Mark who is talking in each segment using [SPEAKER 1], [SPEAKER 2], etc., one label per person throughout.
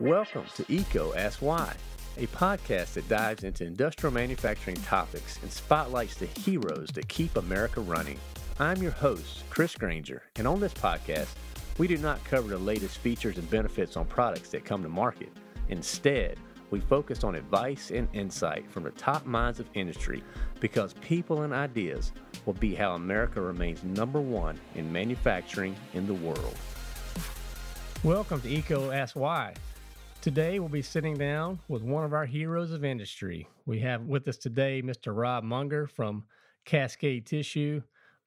[SPEAKER 1] Welcome to EECO Ask Why, a podcast that dives into industrial manufacturing topics and spotlights the heroes that keep America running. I'm your host, Chris Granger, and on this podcast, we do not cover the latest features and benefits on products that come to market. Instead, we focus on advice and insight from the top minds of industry because people and ideas will be how America remains number one in manufacturing in the world. Welcome to EECO Ask Why. Today, we'll be sitting down with one of our heroes of industry. We have with us today Mr. Robb Munger from Cascade Tissue.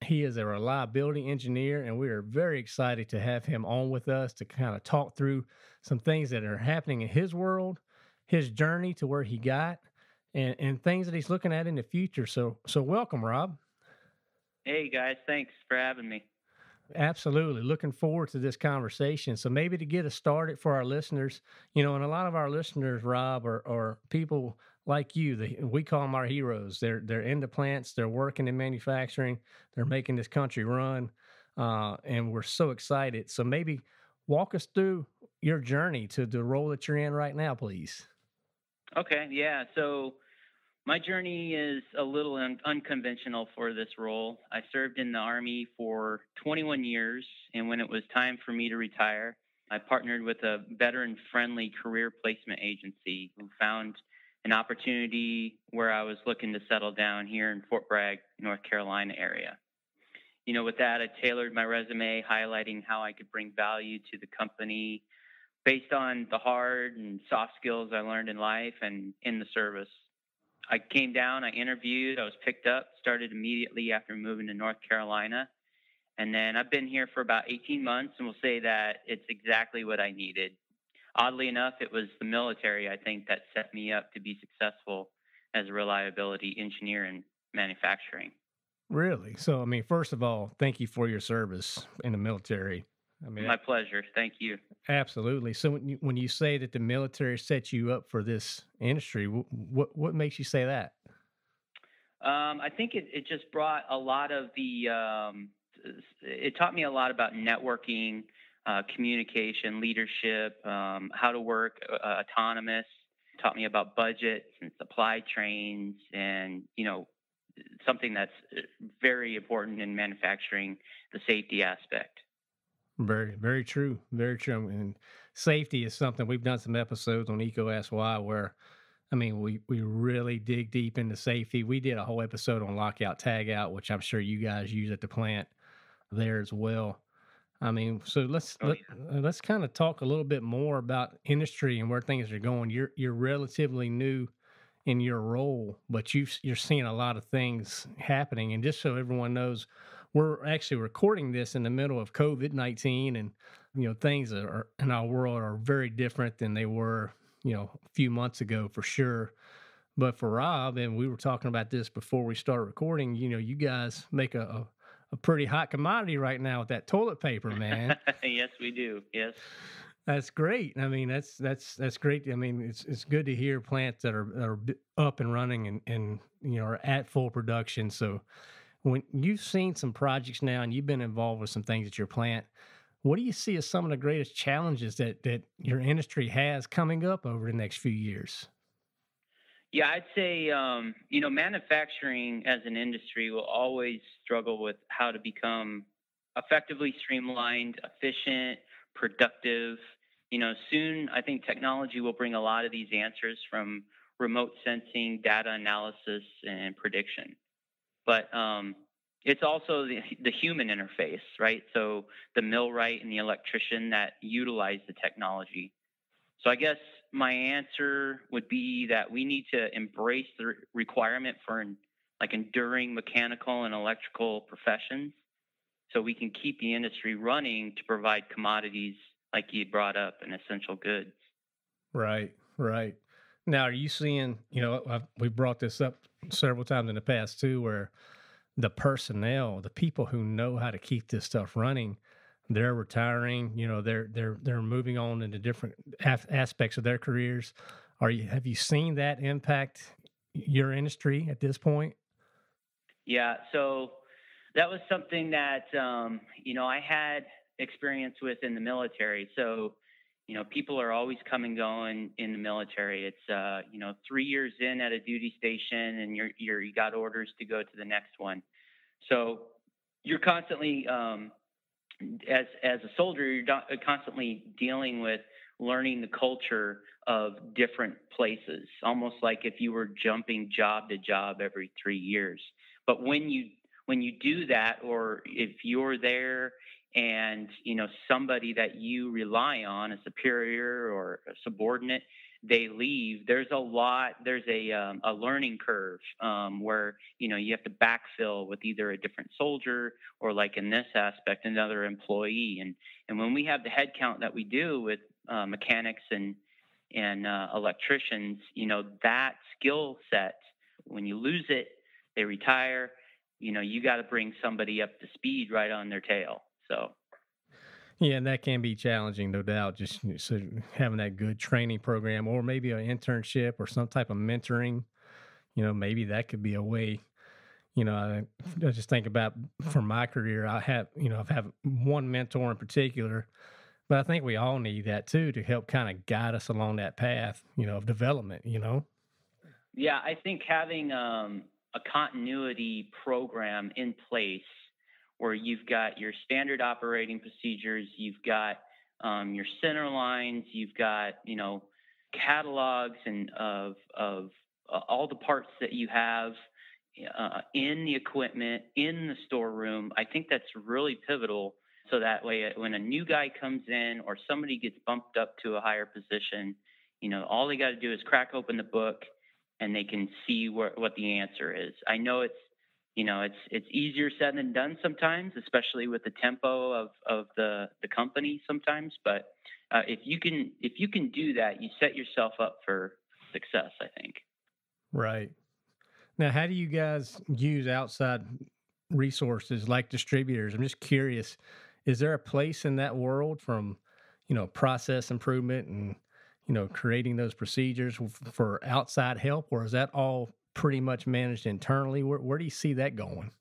[SPEAKER 1] He is a reliability engineer, and we are very excited to have him on with us to kind of talk through some things that are happening in his world, his journey to where he got, and, and things that he's looking at in the future. So, so welcome, Robb.
[SPEAKER 2] Hey guys, thanks for having me.
[SPEAKER 1] Absolutely. Looking forward to this conversation. So maybe to get us started for our listeners, you know, and a lot of our listeners, Robb, are, are people like you. The, we call them our heroes. They're they're in the plants. They're working in manufacturing. They're making this country run, uh, and we're so excited. So maybe walk us through your journey to the role that you're in right now, please.
[SPEAKER 2] Okay. Yeah. So my journey is a little un- unconventional for this role. I served in the Army for 21 years, and when it was time for me to retire, I partnered with a veteran friendly career placement agency who found an opportunity where I was looking to settle down here in Fort Bragg, North Carolina area. You know, with that, I tailored my resume highlighting how I could bring value to the company based on the hard and soft skills I learned in life and in the service. I came down, I interviewed, I was picked up, started immediately after moving to North Carolina. And then I've been here for about 18 months, and we'll say that it's exactly what I needed. Oddly enough, it was the military, I think, that set me up to be successful as a reliability engineer in manufacturing.
[SPEAKER 1] Really? So, I mean, first of all, thank you for your service in the military. I
[SPEAKER 2] mean, my pleasure. Thank you.
[SPEAKER 1] Absolutely. So when you, when you say that the military set you up for this industry, what what makes you say that?
[SPEAKER 2] Um, I think it, it just brought a lot of the. Um, it taught me a lot about networking, uh, communication, leadership, um, how to work uh, autonomous. It taught me about budgets and supply chains, and you know something that's uh, very important in manufacturing, the safety aspect.
[SPEAKER 1] Very, very true. Very true. And safety is something we've done some episodes on EECO Ask Why where, I mean, we, we really dig deep into safety. We did a whole episode on lockout tagout, which I'm sure you guys use at the plant there as well. I mean, so let's oh, let, yeah. Uh, let's kind of talk a little bit more about industry and where things are going. You're you're relatively new in your role, but you you're seeing a lot of things happening. And just so everyone knows, we're actually recording this in the middle of COVID 19 and, you know, things are in our world are very different than they were, you know, a few months ago for sure. But for Robb, and we were talking about this before we started recording, you know, you guys make a, a, a pretty hot commodity right now with that toilet paper, man.
[SPEAKER 2] yes, we do. Yes.
[SPEAKER 1] That's great. I mean, that's that's that's great. I mean, it's it's good to hear plants that are that are up and running and and you know are at full production. So, when you've seen some projects now and you've been involved with some things at your plant, what do you see as some of the greatest challenges that that your industry has coming up over the next few years?
[SPEAKER 2] Yeah, I'd say um, you know manufacturing as an industry will always struggle with how to become effectively streamlined, efficient, productive. You know, soon I think technology will bring a lot of these answers from remote sensing, data analysis, and prediction but um, it's also the, the human interface, right? So the millwright and the electrician that utilize the technology. So I guess my answer would be that we need to embrace the requirement for like enduring mechanical and electrical professions so we can keep the industry running to provide commodities like you brought up and essential goods.
[SPEAKER 1] Right, right. Now, are you seeing, you know, I've, we brought this up several times in the past too, where the personnel, the people who know how to keep this stuff running, they're retiring. You know, they're they're they're moving on into different aspects of their careers. Are you have you seen that impact your industry at this point?
[SPEAKER 2] Yeah, so that was something that um, you know I had experience with in the military. So you know, people are always coming going in the military. It's uh, you know, three years in at a duty station, and you're you're you got orders to go to the next one. So you're constantly um, as as a soldier, you're constantly dealing with learning the culture of different places, almost like if you were jumping job to job every three years. But when you when you do that, or if you're there and you know somebody that you rely on, a superior or a subordinate, they leave, there's a lot, there's a, um, a learning curve um, where, you know, you have to backfill with either a different soldier or like in this aspect, another employee. And, and when we have the headcount that we do with uh, mechanics and, and uh, electricians, you know, that skill set, when you lose it, they retire, you know, you got to bring somebody up to speed right on their tail. So
[SPEAKER 1] yeah, and that can be challenging, no doubt. Just so having that good training program, or maybe an internship, or some type of mentoring. You know, maybe that could be a way. You know, I, I just think about for my career, I have you know I've had one mentor in particular, but I think we all need that too to help kind of guide us along that path. You know, of development. You know.
[SPEAKER 2] Yeah, I think having um, a continuity program in place where you've got your standard operating procedures, you've got um, your center lines, you've got you know catalogs and of of uh, all the parts that you have uh, in the equipment in the storeroom. I think that's really pivotal. So that way, uh, when a new guy comes in or somebody gets bumped up to a higher position, you know, all they got to do is crack open the book and they can see where, what the answer is. I know it's you know it's it's easier said than done sometimes especially with the tempo of of the the company sometimes but uh, if you can if you can do that you set yourself up for success i think.
[SPEAKER 1] Right. Now how do you guys use outside resources like distributors? I'm just curious is there a place in that world from you know process improvement and you know creating those procedures for outside help or is that all pretty much managed internally. Where, where do you see that going?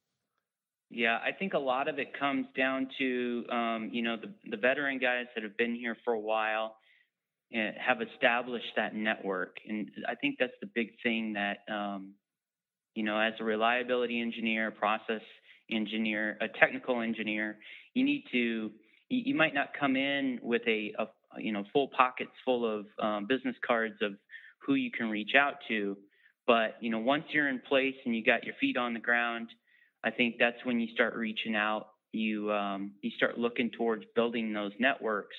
[SPEAKER 2] Yeah, I think a lot of it comes down to um, you know the, the veteran guys that have been here for a while and eh, have established that network, and I think that's the big thing that um, you know as a reliability engineer, process engineer, a technical engineer, you need to you, might not come in with a, a you know full pockets full of um, business cards of who you can reach out to but you know, once you're in place and you got your feet on the ground, I think that's when you start reaching out. You um, you start looking towards building those networks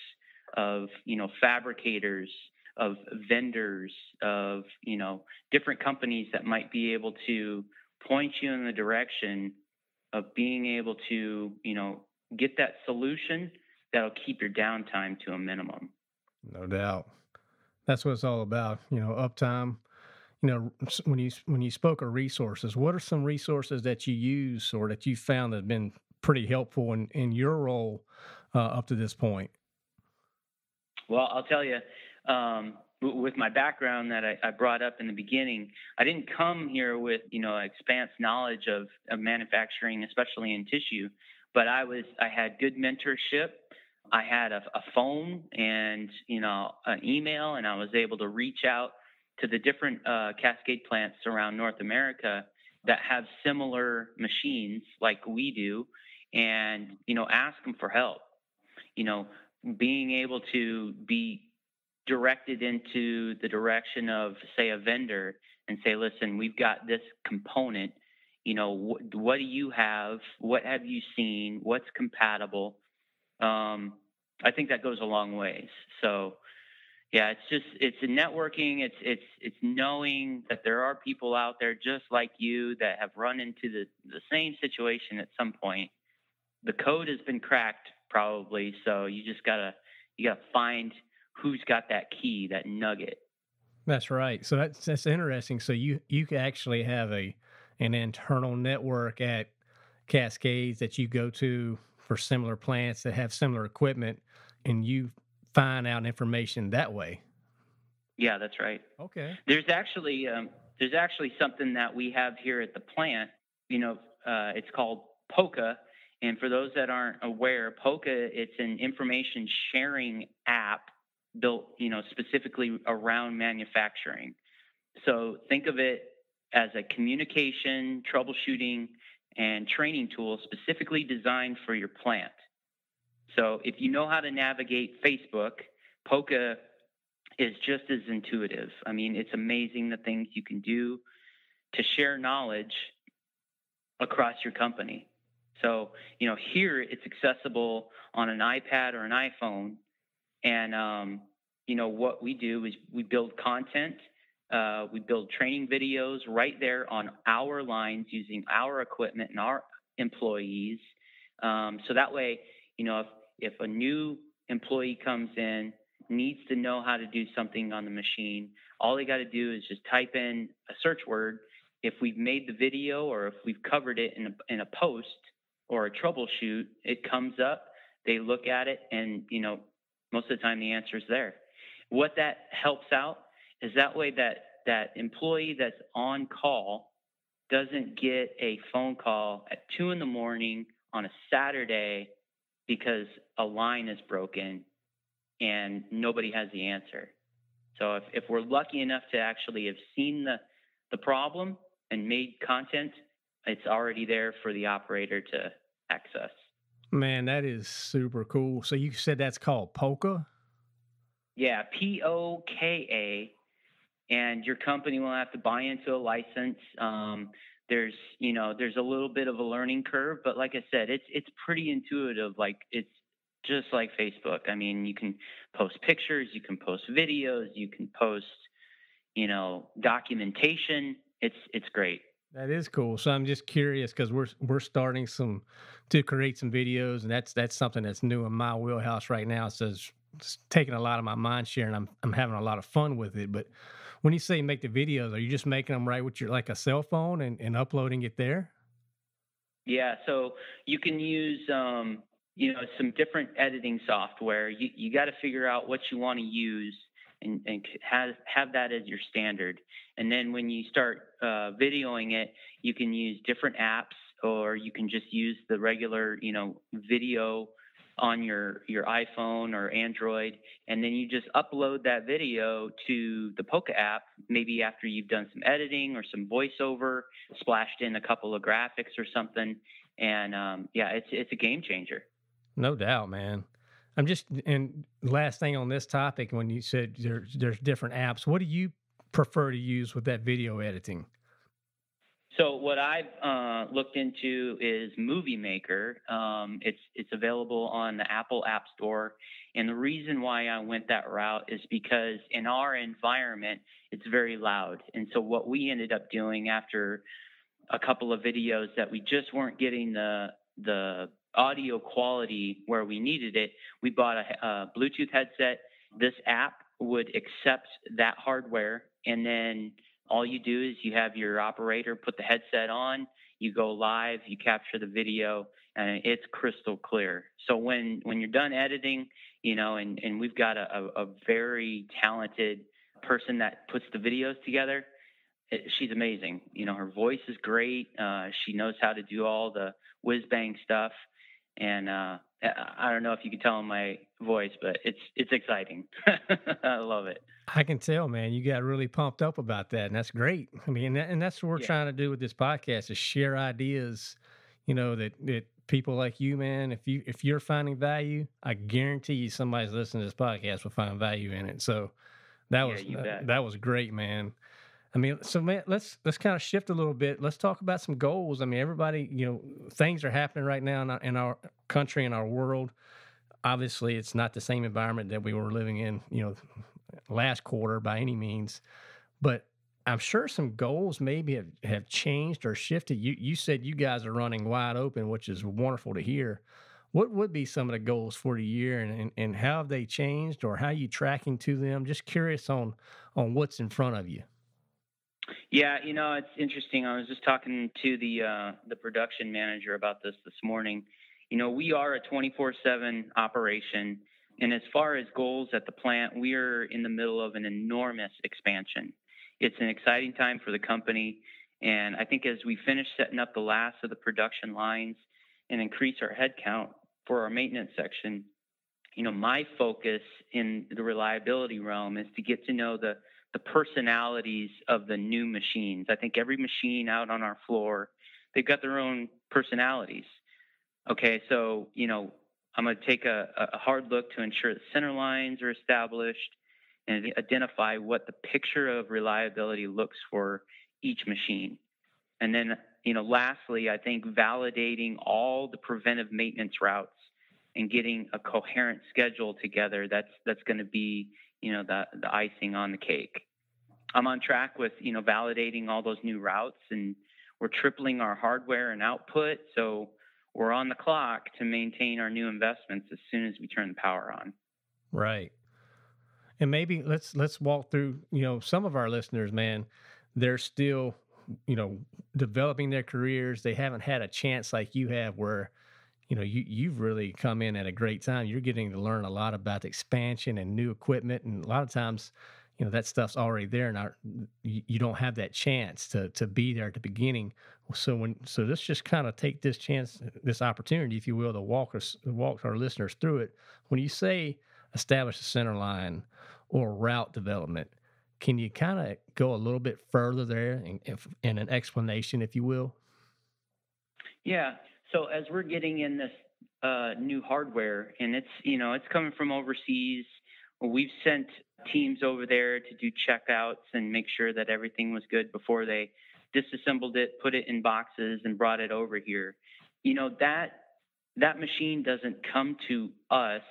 [SPEAKER 2] of you know fabricators, of vendors, of you know different companies that might be able to point you in the direction of being able to you know get that solution that'll keep your downtime to a minimum.
[SPEAKER 1] No doubt. That's what it's all about. You know, uptime you know when you when you spoke of resources what are some resources that you use or that you found that have been pretty helpful in in your role uh, up to this point?
[SPEAKER 2] Well i'll tell you um, with my background that I, I, brought up in the beginning i didn't come here with you know expanse knowledge of, of manufacturing especially in tissue but i was i had good mentorship I had a, a, phone and you know an email, and I was able to reach out to the different uh, cascade plants around North America that have similar machines like we do, and you know, ask them for help. You know, being able to be directed into the direction of, say, a vendor and say, listen, we've got this component. You know, wh- what do you have? What have you seen? What's compatible? Um, I think that goes a long ways. So, yeah, it's just it's networking. It's it's it's knowing that there are people out there just like you that have run into the the same situation at some point. The code has been cracked probably, so you just gotta you gotta find who's got that key, that nugget.
[SPEAKER 1] That's right. So that's that's interesting. So you you can actually have a an internal network at Cascades that you go to for similar plants that have similar equipment, and you find out information that way.
[SPEAKER 2] Yeah, that's right.
[SPEAKER 1] Okay.
[SPEAKER 2] There's actually um, there's actually something that we have here at the plant. You know, uh, it's called Poka, and for those that aren't aware, Poka it's an information sharing app built, you know, specifically around manufacturing. So think of it as a communication, troubleshooting, and training tool specifically designed for your plant. So if you know how to navigate Facebook, Poka is just as intuitive. I mean, it's amazing the things you can do to share knowledge across your company. So, you know, here it's accessible on an iPad or an iPhone. And, um, you know, what we do is we build content, uh, we build training videos right there on our lines using our equipment and our employees. Um, so that way, you know, if, if a new employee comes in, needs to know how to do something on the machine, all they got to do is just type in a search word. If we've made the video or if we've covered it in a, in a post or a troubleshoot, it comes up. They look at it, and you know, most of the time the answer is there. What that helps out is that way that that employee that's on call doesn't get a phone call at two in the morning on a Saturday because a line is broken and nobody has the answer. So if, if we're lucky enough to actually have seen the, the problem and made content, it's already there for the operator to access.
[SPEAKER 1] Man, that is super cool. So you said that's called Poka?
[SPEAKER 2] Yeah, P O K A. And your company will have to buy into a license. Um, there's, you know, there's a little bit of a learning curve, but like I said, it's it's pretty intuitive. Like it's just like Facebook. I mean, you can post pictures, you can post videos, you can post, you know, documentation. It's it's great.
[SPEAKER 1] That is cool. So I'm just curious because we're we're starting some to create some videos, and that's that's something that's new in my wheelhouse right now. So it's, it's taking a lot of my mind share, and I'm I'm having a lot of fun with it. But when you say make the videos, are you just making them right with your like a cell phone and, and uploading it there?
[SPEAKER 2] Yeah, so you can use um, you know some different editing software. You you got to figure out what you want to use and, and have have that as your standard. And then when you start uh, videoing it, you can use different apps, or you can just use the regular you know video on your your iPhone or Android, and then you just upload that video to the Poka app. Maybe after you've done some editing or some voiceover, splashed in a couple of graphics or something, and um, yeah, it's it's a game changer.
[SPEAKER 1] No doubt, man. I'm just and last thing on this topic, when you said there's there's different apps, what do you prefer to use with that video editing?
[SPEAKER 2] So what I've uh, looked into is Movie Maker. Um, it's it's available on the Apple App Store, and the reason why I went that route is because in our environment it's very loud, and so what we ended up doing after a couple of videos that we just weren't getting the the audio quality where we needed it, we bought a, a Bluetooth headset. This app would accept that hardware, and then all you do is you have your operator put the headset on, you go live, you capture the video, and it's crystal clear. So when when you're done editing, you know, and and we've got a, a, very talented person that puts the videos together. It, she's amazing. You know, her voice is great. Uh, she knows how to do all the whiz bang stuff and uh, I don't know if you can tell my voice, but it's it's exciting. I love it.
[SPEAKER 1] I can tell, man. You got really pumped up about that, and that's great. I mean, and, that, and that's what we're yeah. trying to do with this podcast: is share ideas. You know that that people like you, man. If you if you're finding value, I guarantee you somebody's listening to this podcast will find value in it. So that yeah, was that, that was great, man. I mean, so man, let's let's kind of shift a little bit. Let's talk about some goals. I mean, everybody, you know, things are happening right now in our, in our country and our world. Obviously, it's not the same environment that we were living in, you know, last quarter by any means. But I'm sure some goals maybe have, have changed or shifted. You you said you guys are running wide open, which is wonderful to hear. What would be some of the goals for the year, and, and, and how have they changed, or how are you tracking to them? Just curious on on what's in front of you.
[SPEAKER 2] Yeah, you know, it's interesting. I was just talking to the uh, the production manager about this this morning. You know, we are a 24/7 operation, and as far as goals at the plant, we are in the middle of an enormous expansion. It's an exciting time for the company, and I think as we finish setting up the last of the production lines and increase our headcount for our maintenance section, you know, my focus in the reliability realm is to get to know the the personalities of the new machines. I think every machine out on our floor, they've got their own personalities. Okay, so you know, I'm going to take a, a hard look to ensure the center lines are established and identify what the picture of reliability looks for each machine. And then, you know, lastly, I think validating all the preventive maintenance routes and getting a coherent schedule together that's that's going to be you know the the icing on the cake. I'm on track with you know validating all those new routes and we're tripling our hardware and output so we're on the clock to maintain our new investments as soon as we turn the power on.
[SPEAKER 1] Right. And maybe let's let's walk through, you know, some of our listeners, man, they're still, you know, developing their careers. They haven't had a chance like you have where you know you you've really come in at a great time you're getting to learn a lot about expansion and new equipment and a lot of times you know that stuff's already there and you don't have that chance to to be there at the beginning. So when so let's just kind of take this chance this opportunity if you will to walk us walk our listeners through it. When you say establish a center line or route development can you kind of go a little bit further there in, in an explanation if you will?
[SPEAKER 2] Yeah. So as we're getting in this uh, new hardware, and it's you know it's coming from overseas, we've sent teams over there to do checkouts and make sure that everything was good before they disassembled it, put it in boxes, and brought it over here. You know that that machine doesn't come to us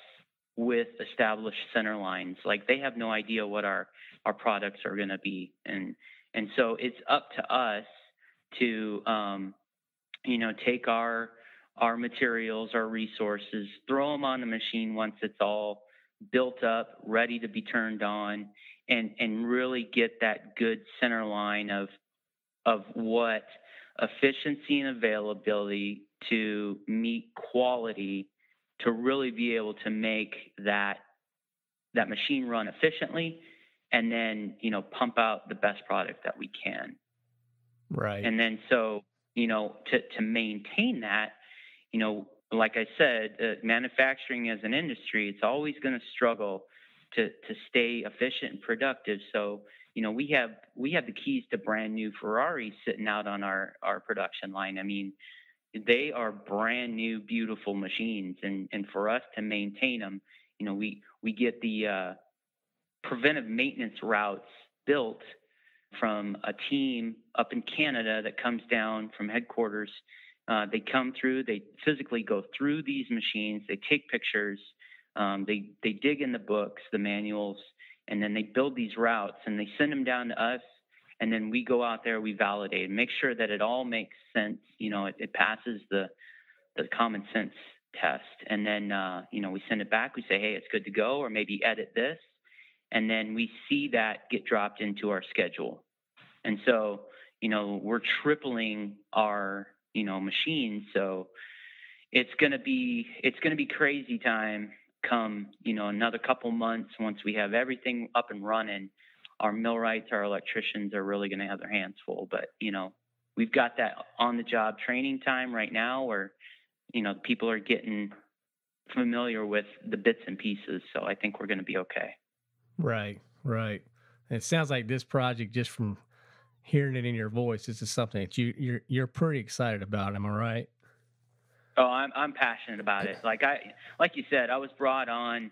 [SPEAKER 2] with established center lines. Like they have no idea what our our products are going to be, and and so it's up to us to um, you know, take our our materials, our resources, throw them on the machine once it's all built up, ready to be turned on, and and really get that good center line of of what efficiency and availability to meet quality to really be able to make that that machine run efficiently and then you know pump out the best product that we can.
[SPEAKER 1] Right.
[SPEAKER 2] And then so you know, to, to maintain that, you know, like I said, uh, manufacturing as an industry, it's always going to struggle to to stay efficient and productive. So, you know, we have we have the keys to brand new Ferraris sitting out on our our production line. I mean, they are brand new, beautiful machines, and and for us to maintain them, you know, we we get the uh, preventive maintenance routes built from a team up in Canada that comes down from headquarters. Uh, they come through, they physically go through these machines, they take pictures, um, they, they dig in the books, the manuals, and then they build these routes and they send them down to us. And then we go out there, we validate, make sure that it all makes sense. You know, it, it passes the, the common sense test. And then, uh, you know, we send it back. We say, hey, it's good to go, or maybe edit this and then we see that get dropped into our schedule. And so, you know, we're tripling our, you know, machines. So it's going to be it's going to be crazy time come, you know, another couple months once we have everything up and running. Our millwrights, our electricians are really going to have their hands full, but you know, we've got that on the job training time right now where you know, people are getting familiar with the bits and pieces, so I think we're going to be okay.
[SPEAKER 1] Right, right. it sounds like this project, just from hearing it in your voice, this is something that you you're you're pretty excited about. Am I right?
[SPEAKER 2] Oh, I'm I'm passionate about it. Like I like you said, I was brought on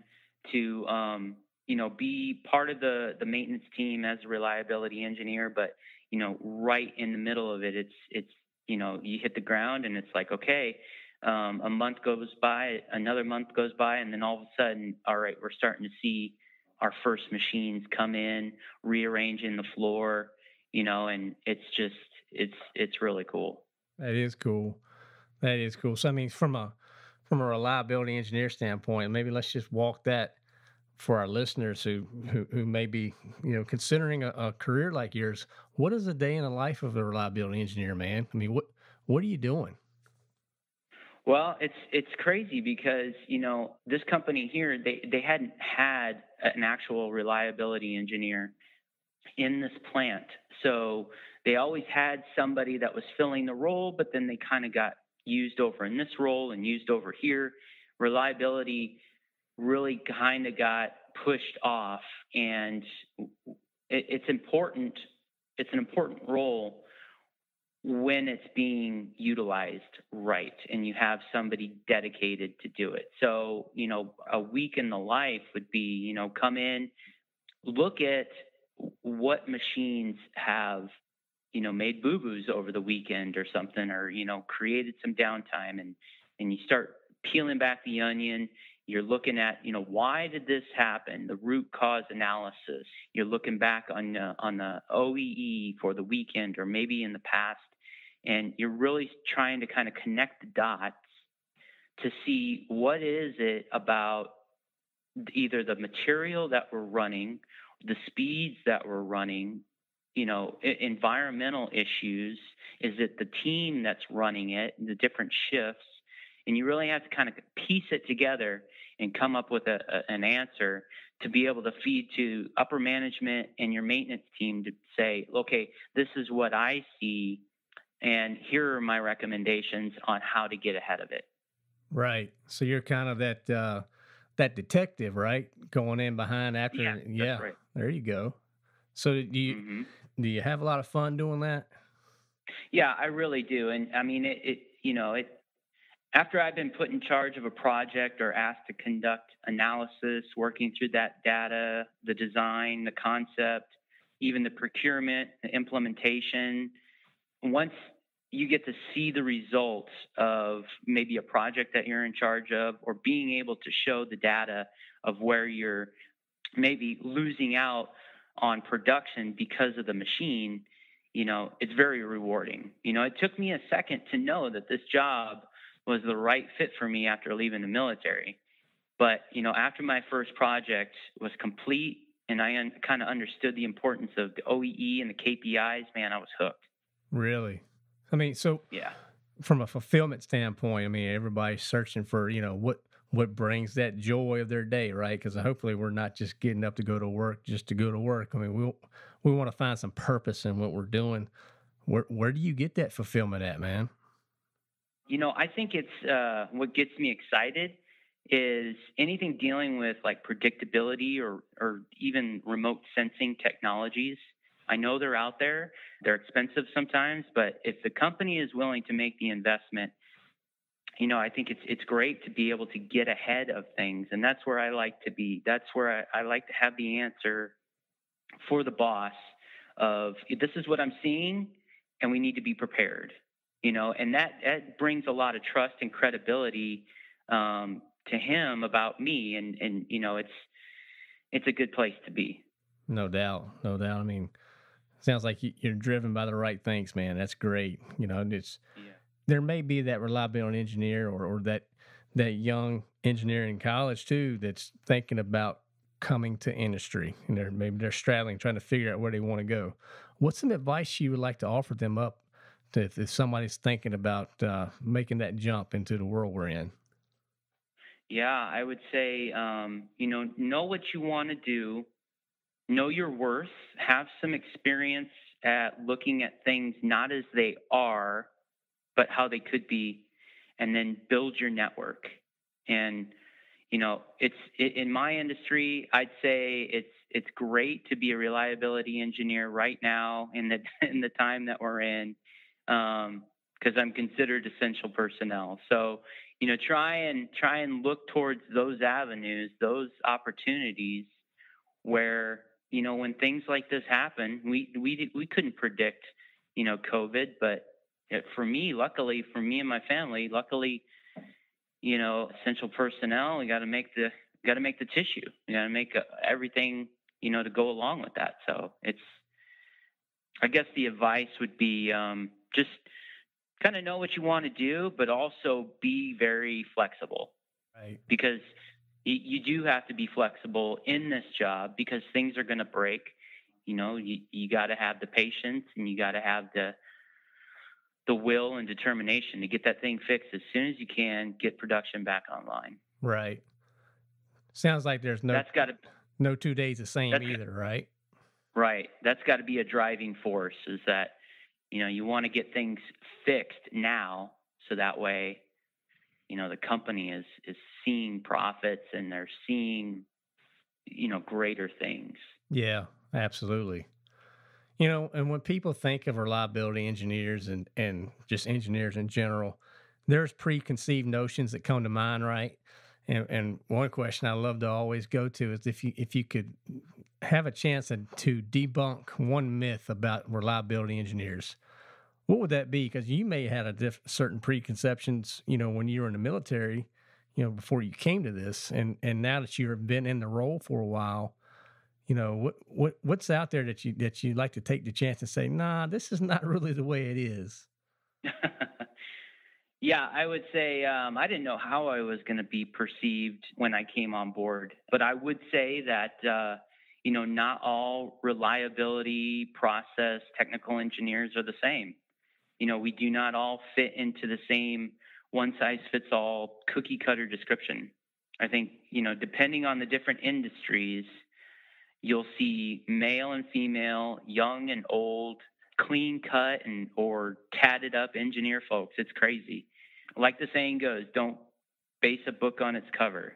[SPEAKER 2] to um, you know be part of the the maintenance team as a reliability engineer, but you know right in the middle of it, it's it's you know you hit the ground and it's like okay. Um, a month goes by, another month goes by, and then all of a sudden, all right, we're starting to see our first machines come in, rearranging the floor, you know, and it's just it's it's really cool.
[SPEAKER 1] That is cool. That is cool. So I mean, from a from a reliability engineer standpoint, maybe let's just walk that for our listeners who who, who may be you know considering a, a career like yours. What is a day in the life of a reliability engineer, man? I mean, what what are you doing?
[SPEAKER 2] Well, it's it's crazy because you know this company here they they hadn't had an actual reliability engineer in this plant, so they always had somebody that was filling the role, but then they kind of got used over in this role and used over here. Reliability really kind of got pushed off, and it, it's important. It's an important role when it's being utilized right and you have somebody dedicated to do it. So, you know, a week in the life would be, you know, come in, look at what machines have, you know, made boo-boos over the weekend or something, or, you know, created some downtime and, and you start peeling back the onion. You're looking at, you know, why did this happen? The root cause analysis. You're looking back on the, on the OEE for the weekend or maybe in the past and you're really trying to kind of connect the dots to see what is it about either the material that we're running, the speeds that we're running, you know, environmental issues. Is it the team that's running it, the different shifts? And you really have to kind of piece it together and come up with a, a, an answer to be able to feed to upper management and your maintenance team to say, okay, this is what I see and here are my recommendations on how to get ahead of it.
[SPEAKER 1] Right. So you're kind of that uh, that detective, right? Going in behind after.
[SPEAKER 2] Yeah.
[SPEAKER 1] yeah
[SPEAKER 2] right.
[SPEAKER 1] There you go. So do you mm-hmm. do you have a lot of fun doing that?
[SPEAKER 2] Yeah, I really do. And I mean, it, it you know it. After I've been put in charge of a project or asked to conduct analysis, working through that data, the design, the concept, even the procurement, the implementation, once you get to see the results of maybe a project that you're in charge of or being able to show the data of where you're maybe losing out on production because of the machine you know it's very rewarding you know it took me a second to know that this job was the right fit for me after leaving the military but you know after my first project was complete and i un- kind of understood the importance of the oee and the kpis man i was hooked
[SPEAKER 1] Really? I mean, so
[SPEAKER 2] yeah.
[SPEAKER 1] From a fulfillment standpoint, I mean, everybody's searching for you know what what brings that joy of their day, right? Because hopefully we're not just getting up to go to work just to go to work. I mean, we we want to find some purpose in what we're doing. Where where do you get that fulfillment at, man?
[SPEAKER 2] You know, I think it's uh, what gets me excited is anything dealing with like predictability or or even remote sensing technologies. I know they're out there. They're expensive sometimes, but if the company is willing to make the investment, you know, I think it's it's great to be able to get ahead of things, and that's where I like to be. That's where I, I like to have the answer for the boss of this is what I'm seeing, and we need to be prepared. You know, and that that brings a lot of trust and credibility um, to him about me, and and you know, it's it's a good place to be.
[SPEAKER 1] No doubt, no doubt. I mean, sounds like you're driven by the right things, man. That's great. You know, it's yeah. There may be that reliability engineer or, or that that young engineer in college too that's thinking about coming to industry and they're maybe they're straddling trying to figure out where they want to go. What's some advice you would like to offer them up to if, somebody's thinking about uh, making that jump into the world we're in?
[SPEAKER 2] Yeah i would say um, you know know what you want to do know your worth, have some experience at looking at things not as they are, but how they could be, and then build your network. And you know, it's it, in my industry. I'd say it's it's great to be a reliability engineer right now in the in the time that we're in, because um, I'm considered essential personnel. So you know, try and try and look towards those avenues, those opportunities where you know, when things like this happen, we we we couldn't predict, you know, COVID, but it, for me, luckily, for me and my family, luckily, you know, essential personnel, we got to make the got to make the tissue. You got to make uh, everything, you know, to go along with that. So it's, I guess the advice would be um, just kind of know what you want to do, but also be very flexible.
[SPEAKER 1] Right.
[SPEAKER 2] Because you do have to be flexible in this job because things are going to break. You know, you, you got to have the patience and you got to have the the will and determination to get that thing fixed as soon as you can, get production back online.
[SPEAKER 1] Right. Sounds like there's no
[SPEAKER 2] that's got
[SPEAKER 1] no two days the same either, right?
[SPEAKER 2] Right. That's got to be a driving force. Is that you know you want to get things fixed now so that way you know the company is is seeing profits and they're seeing you know greater things.
[SPEAKER 1] Yeah, absolutely. You know, and when people think of reliability engineers and and just engineers in general, there's preconceived notions that come to mind, right? And, and one question I love to always go to is if you if you could have a chance to, debunk one myth about reliability engineers, what would that be? Because you may have had a diff- certain preconceptions, you know, when you were in the military, you know, before you came to this, and and now that you've been in the role for a while, you know, what what what's out there that you that you like to take the chance and say, nah, this is not really the way it is.
[SPEAKER 2] yeah, I would say um, I didn't know how I was going to be perceived when I came on board, but I would say that. Uh, you know, not all reliability process technical engineers are the same. You know, we do not all fit into the same one size fits all cookie cutter description. I think, you know, depending on the different industries, you'll see male and female, young and old, clean cut and or tatted up engineer folks. It's crazy. Like the saying goes, don't base a book on its cover.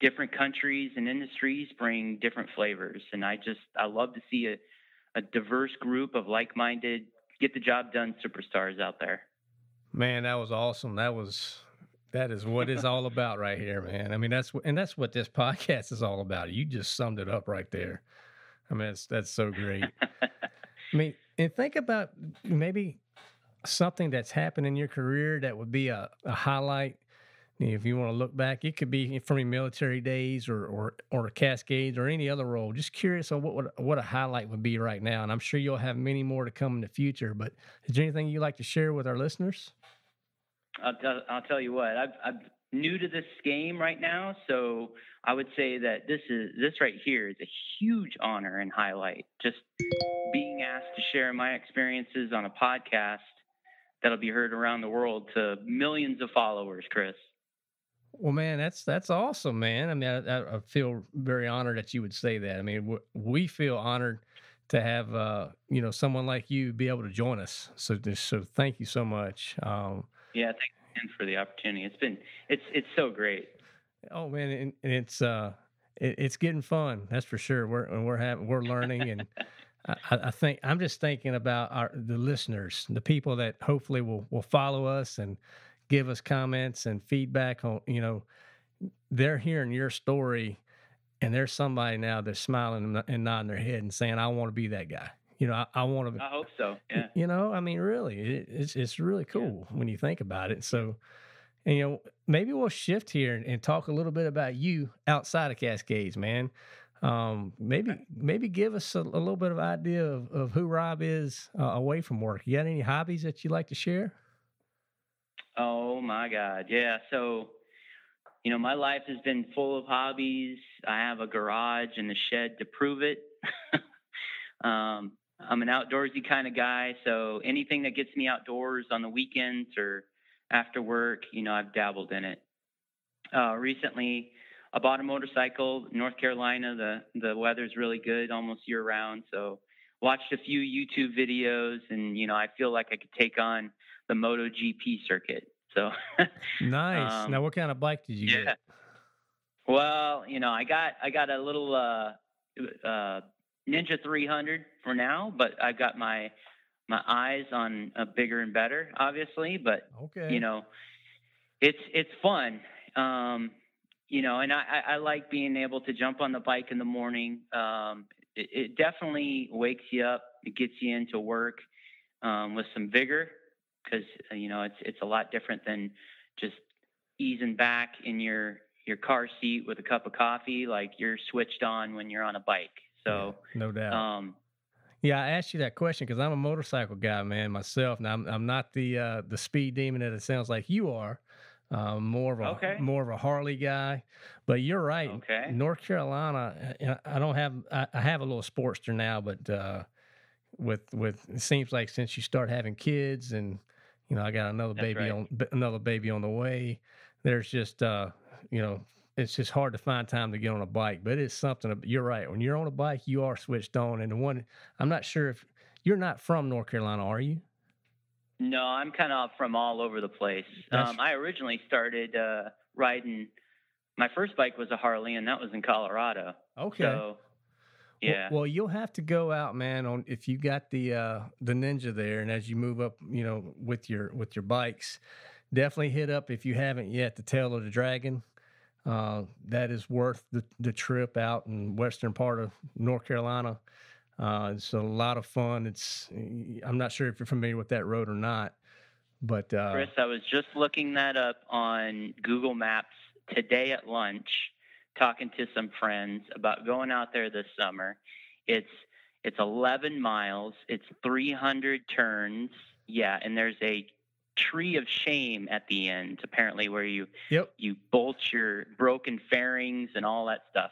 [SPEAKER 2] Different countries and industries bring different flavors, and I just I love to see a, a diverse group of like-minded, get the job done superstars out there.
[SPEAKER 1] Man, that was awesome. That was that is what it's all about right here, man. I mean, that's and that's what this podcast is all about. You just summed it up right there. I mean, that's that's so great. I mean, and think about maybe something that's happened in your career that would be a, a highlight. If you want to look back, it could be from your military days or or or Cascades or any other role. Just curious on what would, what a highlight would be right now, and I'm sure you'll have many more to come in the future. But is there anything you'd like to share with our listeners?
[SPEAKER 2] I'll, t- I'll tell you what. I've, I'm new to this game right now, so I would say that this is this right here is a huge honor and highlight. Just being asked to share my experiences on a podcast that'll be heard around the world to millions of followers, Chris.
[SPEAKER 1] Well, man, that's that's awesome, man. I mean, I, I feel very honored that you would say that. I mean, we feel honored to have uh, you know someone like you be able to join us. So, so thank you so much. Um,
[SPEAKER 2] yeah, thanks you for the opportunity. It's been it's it's so great.
[SPEAKER 1] Oh man, and, and it's uh it, it's getting fun. That's for sure. We're we're having we're learning, and I, I, think I'm just thinking about our the listeners, the people that hopefully will will follow us and give us comments and feedback on you know they're hearing your story and there's somebody now that's smiling and nodding their head and saying i want to be that guy you know, I, I want
[SPEAKER 2] to. I hope so. Yeah.
[SPEAKER 1] You know, I mean, really, it, it's it's really cool yeah. when you think about it. So, and, you know, maybe we'll shift here and, and, talk a little bit about you outside of Cascades, man. Um, maybe maybe give us a, a, little bit of idea of, of who Robb is uh, away from work. You got any hobbies that you like to share?
[SPEAKER 2] Oh my God, yeah. So, you know, my life has been full of hobbies. I have a garage and a shed to prove it. um, I'm an outdoorsy kind of guy, so anything that gets me outdoors on the weekends or after work, you know, I've dabbled in it. Uh, recently, I bought a motorcycle. North Carolina, the the weather's really good almost year round, so watched a few YouTube videos, and you know, I feel like I could take on the MotoGP circuit. So
[SPEAKER 1] nice. Um, now, what kind of bike did you yeah. get?
[SPEAKER 2] Well, you know, I got I got a little uh, uh, Ninja 300 for now, but I've got my my eyes on a bigger and better, obviously. But okay. you know, it's it's fun. Um, you know, and I, I like being able to jump on the bike in the morning. Um, it, it, definitely wakes you up. It gets you into work um, with some vigor because uh, you know it's it's a lot different than just easing back in your your car seat with a cup of coffee. Like you're switched on when you're on a bike. So
[SPEAKER 1] yeah, no doubt. Um, yeah, I asked you that question because I'm a motorcycle guy, man, myself. Now I'm, I'm not the uh, the speed demon that it sounds like you are. Um, more of a okay. more of a Harley guy, but you're right.
[SPEAKER 2] Okay.
[SPEAKER 1] North Carolina, uh, I don't have I, I have a little Sportster now, but uh, with with it seems like since you start having kids and you know I got another That's baby right. on another baby on the way. There's just uh, you know it's just hard to find time to get on a bike. But it's something. You're right. When you're on a bike, you are switched on. And the one I'm not sure if you're not from North Carolina, are you?
[SPEAKER 2] No, I'm kind of from all over the place. Um, I originally started uh, riding. My first bike was a Harley, and that was in Colorado.
[SPEAKER 1] Okay.
[SPEAKER 2] So, yeah.
[SPEAKER 1] Well, well, you'll have to go out, man. On if you got the uh, the Ninja there, and as you move up, you know, with your with your bikes, definitely hit up if you haven't yet the Tail of the Dragon. Uh, that is worth the, the trip out in western part of North Carolina. Uh, it's a lot of fun. It's I'm not sure if you're familiar with that road or not, but uh,
[SPEAKER 2] Chris, I was just looking that up on Google Maps today at lunch, talking to some friends about going out there this summer. It's it's 11 miles. It's 300 turns. Yeah, and there's a tree of shame at the end, apparently, where you
[SPEAKER 1] yep.
[SPEAKER 2] you bolt your broken fairings and all that stuff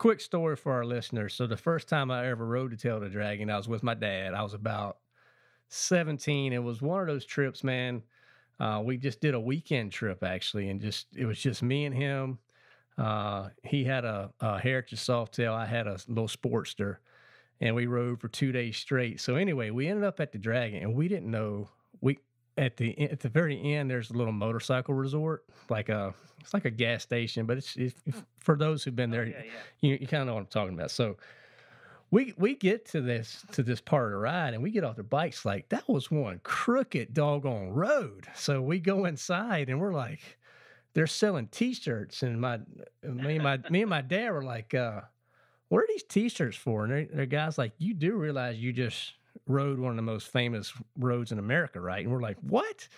[SPEAKER 1] quick story for our listeners. So the first time I ever rode the Tail of the Dragon, I was with my dad. I was about 17. It was one of those trips, man. Uh, we just did a weekend trip actually, and just it was just me and him. Uh, he had a, a Heritage Softail. I had a little Sportster, and we rode for two days straight. So anyway, we ended up at the Dragon, and we didn't know we at the at the very end there's a little motorcycle resort like a it's like a gas station but it's, it's for those who've been oh, there oh, yeah, yeah. you, you kind of know what i'm talking about. So we we get to this to this part of the ride and we get off the bikes like that was one crooked doggone road. So we go inside and we're like they're selling t-shirts and my me and my me and my dad were like uh what are these t-shirts for? And they're guys like you do realize you just rode one of the most famous roads in America, right? And we're like, what?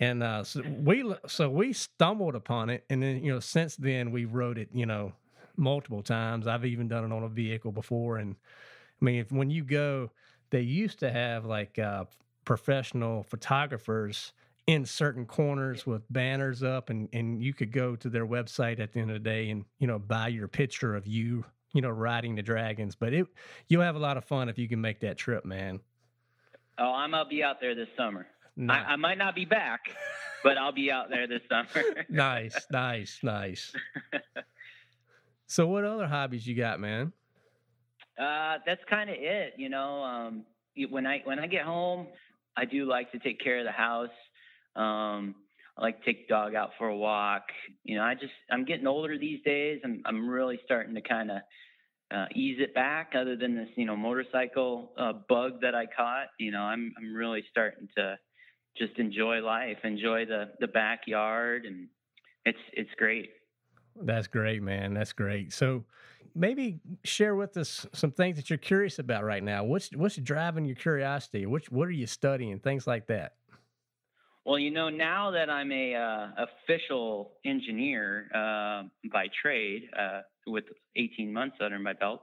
[SPEAKER 1] And uh, so we so we stumbled upon it, and then you know since then we rode it, you know, multiple times. I've even done it on a vehicle before, and I mean, if, when you go, they used to have like uh, professional photographers in certain corners with banners up and and you could go to their website at the end of the day and you know buy your picture of you you know, riding the dragons. But it you'll have a lot of fun if you can make that trip, man.
[SPEAKER 2] Oh, I'm gonna be out there this summer. I, I, might not be back, but I'll be out there this summer.
[SPEAKER 1] nice, nice, nice. so, what other hobbies you got, man?
[SPEAKER 2] Uh, that's kind of it. You know, um, when I when I get home, I do like to take care of the house. Um, I like to take the dog out for a walk. You know, I just I'm getting older these days. I'm I'm really starting to kind of uh, ease it back. Other than this, you know, motorcycle uh, bug that I caught, you know, I'm I'm really starting to just enjoy life, enjoy the the backyard, and it's it's great.
[SPEAKER 1] That's great, man. That's great. So maybe share with us some things that you're curious about right now. What's what's driving your curiosity? Which what are you studying? Things like that.
[SPEAKER 2] Well, you know, now that I'm a uh, official engineer uh, by trade, uh, with 18 months under my belt,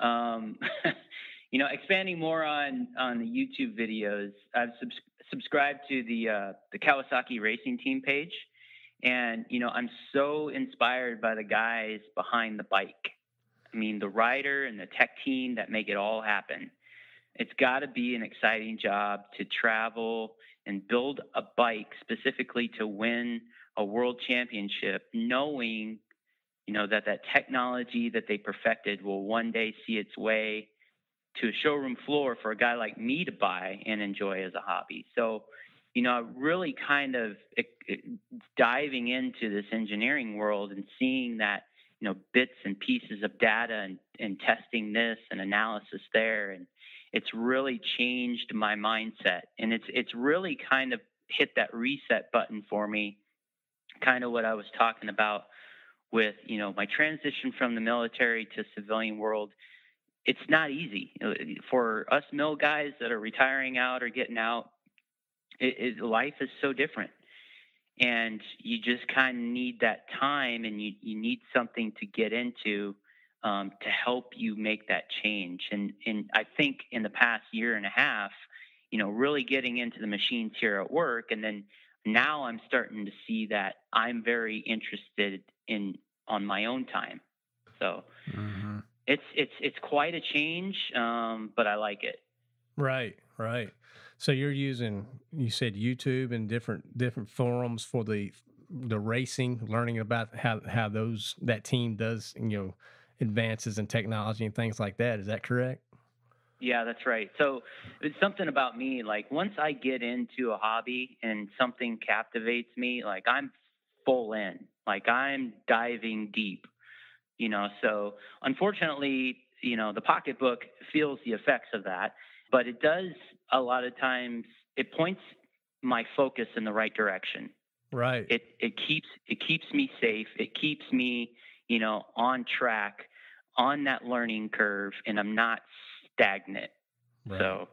[SPEAKER 2] um, you know, expanding more on on the YouTube videos, I've subs- subscribed to the uh, the Kawasaki Racing Team page, and you know, I'm so inspired by the guys behind the bike. I mean, the rider and the tech team that make it all happen. It's got to be an exciting job to travel and build a bike specifically to win a world championship, knowing you know that that technology that they perfected will one day see its way to a showroom floor for a guy like me to buy and enjoy as a hobby. So, you know, really kind of it, it, diving into this engineering world and seeing that you know bits and pieces of data and, and testing this and analysis there and it's really changed my mindset and it's it's really kind of hit that reset button for me kind of what I was talking about with you know my transition from the military to civilian world. It's not easy. Uh, for us mill guys that are retiring out or getting out it, it, life is so different. And you just kind of need that time and you, you need something to get into um, to help you make that change. And, and I think in the past year and a half, you know, really getting into the machines here at work, and then now I'm starting to see that I'm very interested in on my own time. So mm-hmm. it's it's it's quite a change, um, but I like it.
[SPEAKER 1] Right, right. So you're using you said YouTube and different different forums for the the racing, learning about how how those that team does you know advances in technology and things like that. Is that correct?
[SPEAKER 2] Yeah, that's right. So it's something about me. Like once I get into a hobby and something captivates me, like I'm full in. Like I'm diving deep. You know, so unfortunately, you know, the pocketbook feels the effects of that, but it does a lot of times it points my focus in the right direction.
[SPEAKER 1] Right.
[SPEAKER 2] It it keeps it keeps me safe. It keeps me, you know, on track, on that learning curve, and I'm not stagnant. Right. So,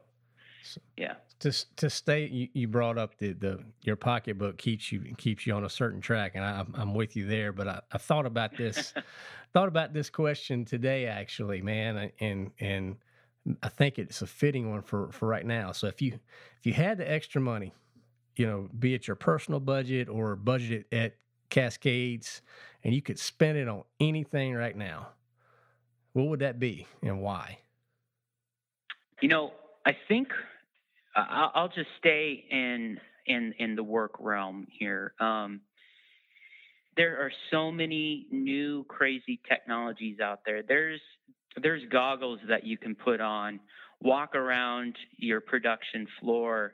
[SPEAKER 2] yeah.
[SPEAKER 1] To to stay, you, you brought up the the your pocketbook keeps you keeps you on a certain track, and I, I'm with you there. But I, I thought about this, thought about this question today, actually, man, and and I think it's a fitting one for for right now. So if you if you had the extra money you know, be it your personal budget or budget at Cascades, and you could spend it on anything right now, what would that be and why?
[SPEAKER 2] You know, I think I'll just stay in in in the work realm here. Um, there are so many new crazy technologies out there. There's there's goggles that you can put on, walk around your production floor,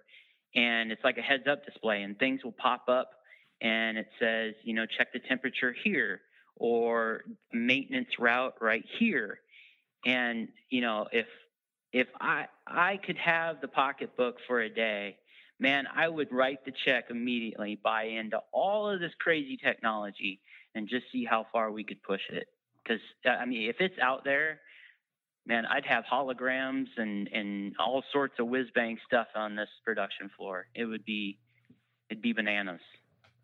[SPEAKER 2] and it's like a heads up display and things will pop up and it says you know check the temperature here or maintenance route right here and you know if if i i could have the pocketbook for a day man i would write the check immediately buy into all of this crazy technology and just see how far we could push it because uh, i mean if it's out there man, I'd have holograms and and all sorts of whiz bang stuff on this production floor. It would be it'd be bananas.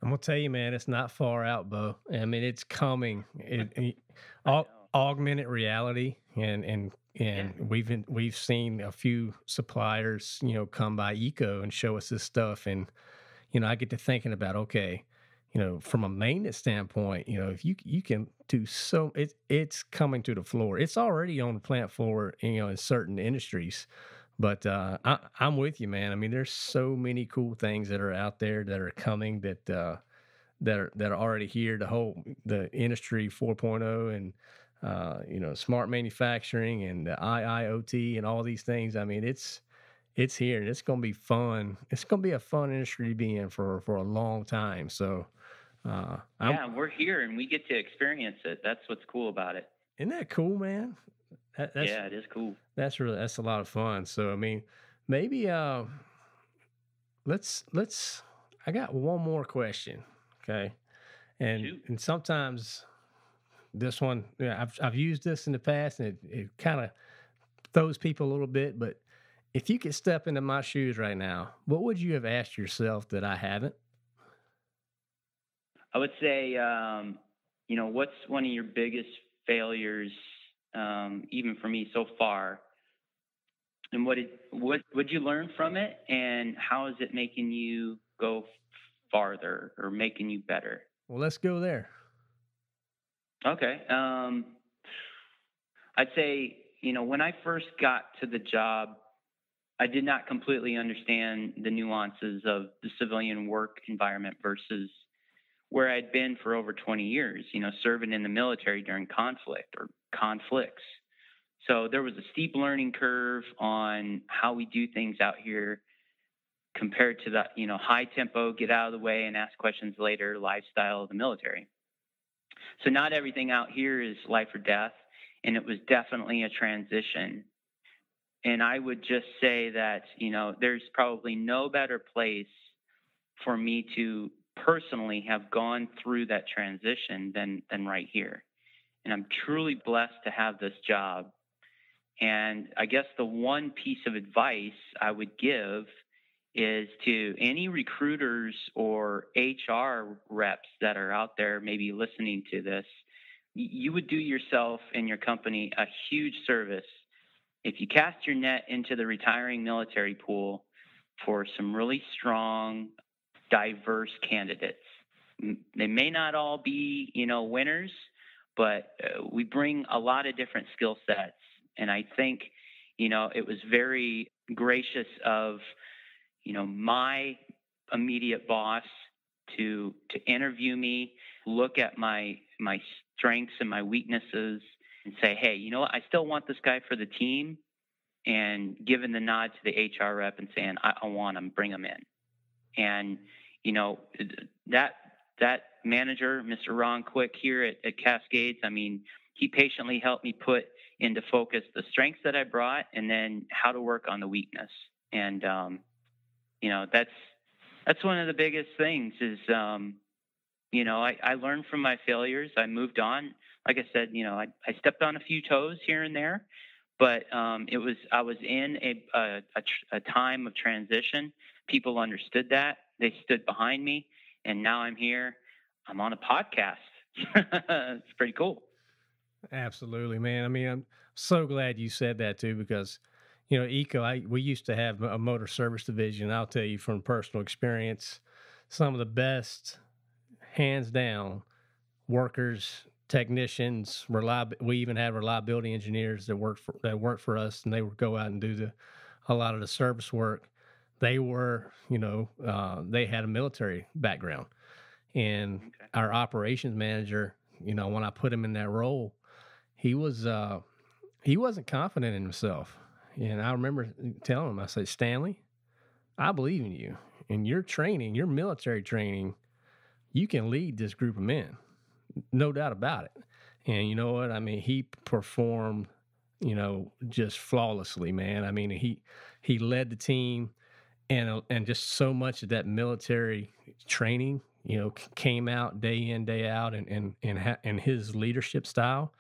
[SPEAKER 1] I'm gonna tell you, man, it's not far out, Bo. I mean, it's coming. It, it all, augmented reality, and and and yeah. we've been, we've seen a few suppliers, you know, come by EECO and show us this stuff, and you know, I get to thinking about, okay, you know, from a maintenance standpoint, you know, if you you can do so, it's it's coming to the floor. It's already on the plant floor, you know, in certain industries. But uh, I, I'm with you, man. I mean, there's so many cool things that are out there that are coming that uh, that are that are already here. The whole the industry 4.0 and uh, you know smart manufacturing and the IIoT and all these things. I mean, it's it's here and it's going to be fun. It's going to be a fun industry to be in for for a long time. So
[SPEAKER 2] uh, yeah, we're here and we get to experience it. That's what's cool about it.
[SPEAKER 1] Isn't that cool, man?
[SPEAKER 2] That, yeah, it is cool.
[SPEAKER 1] That's really that's a lot of fun. So I mean, maybe uh, let's let's. I got one more question, okay, and Shoot. and sometimes this one, yeah, I've I've used this in the past, and it, it kind of throws people a little bit. But if you could step into my shoes right now, what would you have asked yourself that I haven't?
[SPEAKER 2] I would say, um, you know, what's one of your biggest failures, um, even for me so far, and what did what would you learn from it, and how is it making you go farther or making you better?
[SPEAKER 1] Well, let's go there.
[SPEAKER 2] Okay. Um, I'd say, you know, when I first got to the job, I did not completely understand the nuances of the civilian work environment versus where I'd been for over 20 years, you know, serving in the military during conflict or conflicts. So there was a steep learning curve on how we do things out here compared to the, you know, high tempo, get out of the way and ask questions later lifestyle of the military. So not everything out here is life or death, and it was definitely a transition. And I would just say that, you know, there's probably no better place for me to personally have gone through that transition than than right here. And I'm truly blessed to have this job. And I guess the one piece of advice I would give is to any recruiters or HR reps that are out there maybe listening to this, you would do yourself and your company a huge service if you cast your net into the retiring military pool for some really strong diverse candidates. They may not all be, you know, winners, but uh, we bring a lot of different skill sets. And I think, you know, it was very gracious of, you know, my immediate boss to to interview me, look at my my strengths and my weaknesses, and say, hey, you know what? I still want this guy for the team, and giving the nod to the HR rep and saying, I, I want him, bring him in. And, you know, that, that manager, Mr. Ron Quick here at, at Cascades, I mean, he patiently helped me put into focus the strengths that I brought and then how to work on the weakness. And, um, you know, that's, that's one of the biggest things is, um, you know, I, I learned from my failures. I moved on. Like I said, you know, I, I stepped on a few toes here and there, but um, it was I was in a, a, a, a time of transition. People understood that. They stood behind me, and now I'm here. I'm on a podcast. it's pretty cool.
[SPEAKER 1] Absolutely, man. I mean, I'm so glad you said that too, because you know, EECO, I, we used to have a motor service division. I'll tell you from personal experience, some of the best, hands down, workers technicians, reliab- we even had reliability engineers that worked for that worked for us, and they would go out and do the a lot of the service work. They were, you know, uh, they had a military background, and okay. our operations manager, you know, when I put him in that role, he was uh, he wasn't confident in himself, and I remember telling him, I said, Stanley, I believe in you, and your training, your military training, you can lead this group of men no doubt about it. And you know what? I mean, he performed, you know, just flawlessly, man. I mean, he he led the team, and uh, and just so much of that military training, you know, came out day in day out, and and and ha- and his leadership style,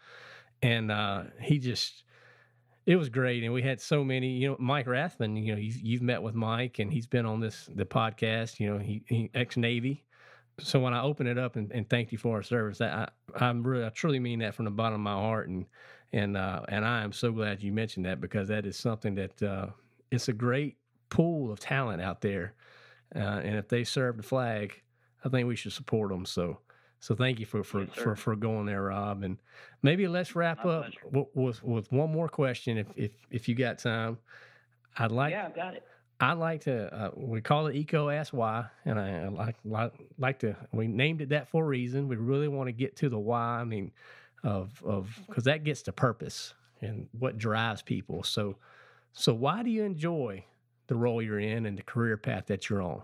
[SPEAKER 1] and uh, he just. It was great, and we had so many. You know, Mike Rathman. You know, you've, you've met with Mike, and he's been on this the podcast. You know, he, he ex Navy, so when I open it up and, and thank you for our service, I, I'm really, I truly mean that from the bottom of my heart, and and uh, and I am so glad you mentioned that because that is something that uh, it's a great pool of talent out there, uh, and if they serve the flag, I think we should support them. So. So thank you for for, yes, for, for going there, Robb. And maybe let's wrap my up with, with, with one more question, if if if you got time. I'd like
[SPEAKER 2] yeah, I've got it.
[SPEAKER 1] I like to. Uh, we call it EECO Ask Why, and I like, like like to. We named it that for a reason. We really want to get to the why. I mean, of of because that gets to purpose and what drives people. So, so why do you enjoy the role you're in and the career path that you're on?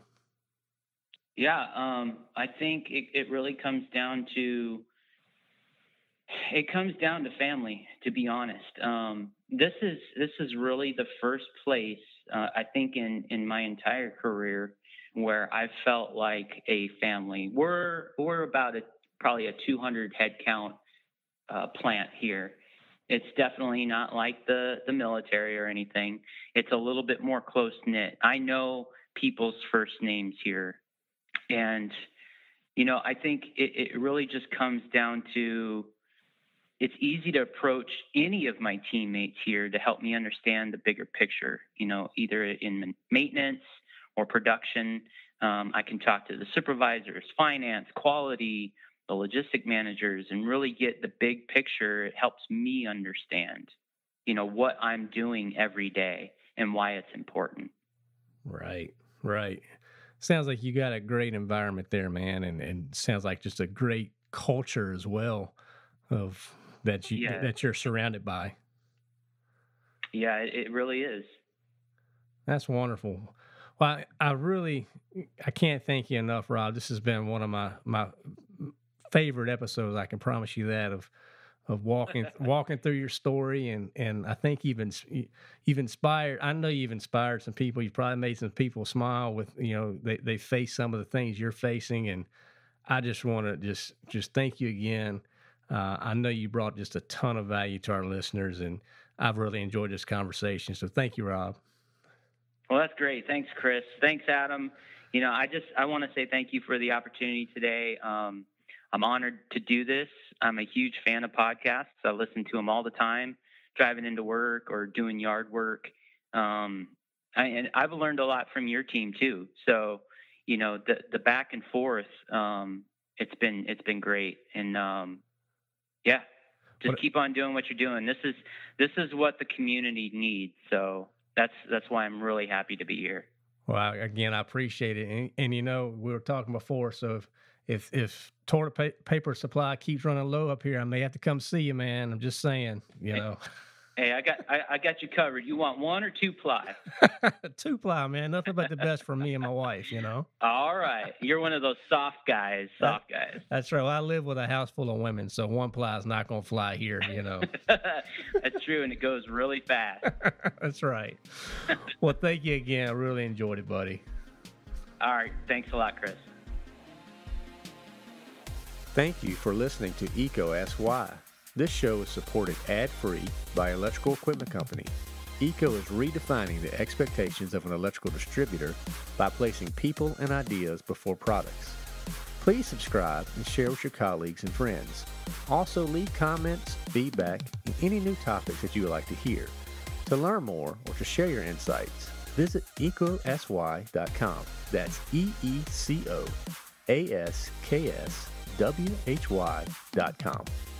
[SPEAKER 2] Yeah, um, I think it, it really comes down to it comes down to family. To be honest, um, this is this is really the first place uh, I think in in my entire career where I felt like a family. We're we're about a probably a 200 head count uh, plant here. It's definitely not like the the military or anything. It's a little bit more close knit. I know people's first names here, and you know I think it, it really just comes down to it's easy to approach any of my teammates here to help me understand the bigger picture, you know, either in maintenance or production. Um, I can talk to the supervisors, finance, quality, the logistic managers, and really get the big picture. It helps me understand, you know, what I'm doing every day and why it's important.
[SPEAKER 1] Right, right. Sounds like you got a great environment there, man, and, and sounds like just a great culture as well of that you yeah. that you're surrounded by.
[SPEAKER 2] Yeah, it really is.
[SPEAKER 1] That's wonderful. Well, I, I really I can't thank you enough, Robb. This has been one of my my favorite episodes. I can promise you that of of walking walking through your story and and I think you've you've inspired. I know you've inspired some people. You've probably made some people smile with you know they they face some of the things you're facing, and I just want to just just thank you again uh, I know you brought just a ton of value to our listeners, and I've really enjoyed this conversation. So thank you, Robb.
[SPEAKER 2] Well, that's great. Thanks, Chris. Thanks, Adam. You know, I just I want to say thank you for the opportunity today. Um, I'm honored to do this. I'm a huge fan of podcasts. I listen to them all the time, driving into work or doing yard work. Um, I, and I've learned a lot from your team too. So, you know, the the back and forth, um, it's been it's been great. And um, yeah, just what, keep on doing what you're doing. This is this is what the community needs. So that's that's why I'm really happy to be here.
[SPEAKER 1] Well, again, I appreciate it, and, and you know we were talking before, so if if if toilet pa- paper supply keeps running low up here, I may have to come see you, man. I'm just saying, you know.
[SPEAKER 2] Hey, I got I, I got you covered. You want one or two ply?
[SPEAKER 3] two ply, man. Nothing but the best for me and my wife, you know.
[SPEAKER 2] All right, you're one of those soft guys. Soft guys.
[SPEAKER 3] That's right. Well, I live with a house full of women, so one ply is not going to fly here, you know.
[SPEAKER 2] That's true, and it goes really fast.
[SPEAKER 3] That's right. Well, thank you again. I really enjoyed it, buddy.
[SPEAKER 2] All right. Thanks a lot, Chris.
[SPEAKER 1] Thank you for listening to EECO Ask Why. This show is supported ad-free by Electrical Equipment Company. EECO is redefining the expectations of an electrical distributor by placing people and ideas before products. Please subscribe and share with your colleagues and friends. Also leave comments, feedback, and any new topics that you would like to hear. To learn more or to share your insights, visit eecoaskwhy.com. That's E E C O A S K S W H Y.com.